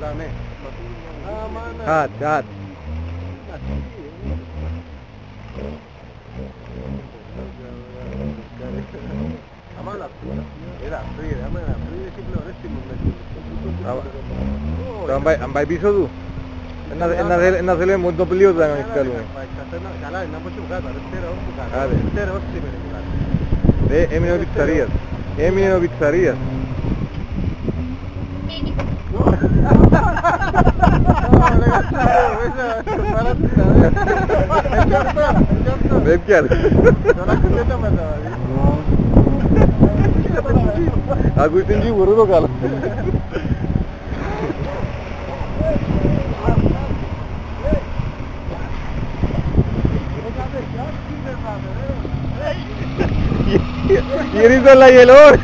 dame. Ah, mana. Hat, hat. Amana. Era frío, amana, frío, simple, este momento. Ambay, ambay piso tú. En la en la en la selva muy doble lío también está lo. Ah, de. De Emilio Pizzarías. Emilio eh, Pizzarías. Bebker. Agustinji vurur o kala. Yeri de la yelor.